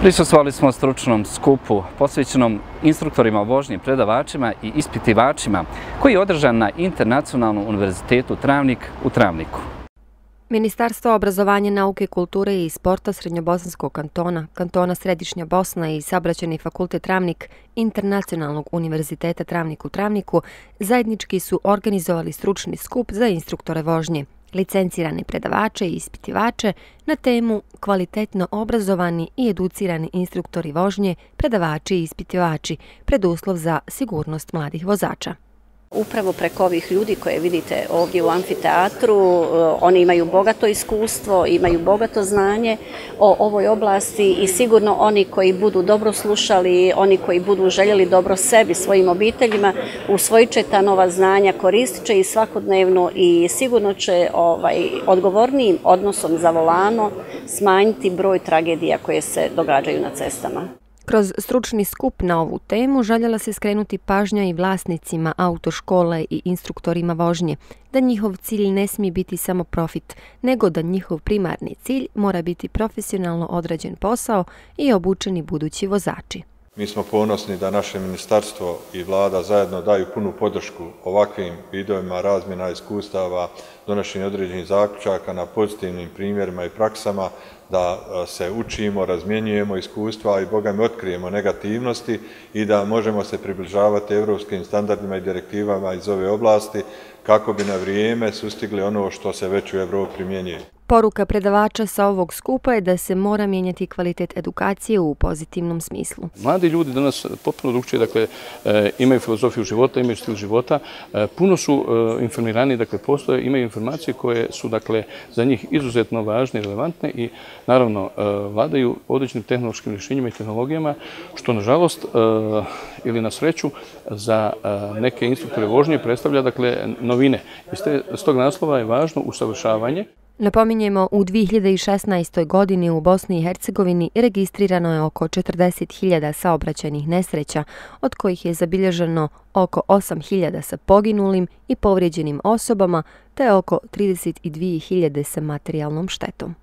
Prisustvali smo stručnom skupu posvećenom instruktorima vožnje, predavačima i ispitivačima koji je održan na Internacionalnom univerzitetu Travnik u Travniku. Ministarstvo obrazovanja, nauke, kulture i sporta Srednjobosanskog kantona, kantona Središnja Bosna i Sabraćeni fakultet Travnik Internacionalnog univerziteta Travnik u Travniku zajednički su organizovali stručni skup za instruktore vožnje licencirani predavače i ispitivače na temu kvalitetno obrazovani i educirani instruktori vožnje, predavači i ispitivači, preduslov za sigurnost mladih vozača. Upravo preko ovih ljudi koje vidite ovdje u amfiteatru, e, oni imaju bogato iskustvo, imaju bogato znanje o ovoj oblasti i sigurno oni koji budu dobro slušali, oni koji budu željeli dobro sebi, svojim obiteljima, usvojit će ta nova znanja, koristit će i svakodnevno i sigurno će ovaj, odgovornijim odnosom za volano smanjiti broj tragedija koje se događaju na cestama. Kroz stručni skup na ovu temu željela se skrenuti pažnja i vlasnicima autoškole i instruktorima vožnje, da njihov cilj ne smije biti samo profit, nego da njihov primarni cilj mora biti profesionalno odrađen posao i obučeni budući vozači. Mi smo ponosni da naše ministarstvo i vlada zajedno daju punu podršku ovakvim videojima razmjena iskustava, donošenje određenih zaključaka na pozitivnim primjerima i praksama, da e, se učimo, razmjenjujemo iskustva i Boga mi otkrijemo negativnosti i da možemo se približavati evropskim standardima i direktivama iz ove oblasti kako bi na vrijeme sustigli ono što se već u Evropi primjenjuje. Poruka predavača sa ovog skupa je da se mora mijenjati kvalitet edukacije u pozitivnom smislu. Mladi ljudi danas e, potpuno drugčije, dakle, e, imaju filozofiju života, imaju stil života, e, puno su informirani, dakle, postoje, imaju informacije koje su, dakle, za njih izuzetno važne i relevantne i, naravno, vladaju određenim tehnološkim rješenjima i tehnologijama, što, nažalost, ili na sreću, za neke instruktore vožnje predstavlja, dakle, novine. Iz tog naslova je važno usavršavanje. Napominjemo, u 2016. godini u Bosni i Hercegovini registrirano je oko 40.000 saobraćajnih nesreća, od kojih je zabilježeno oko 8.000 sa poginulim i povrijeđenim osobama, te oko 32.000 sa materijalnom štetom.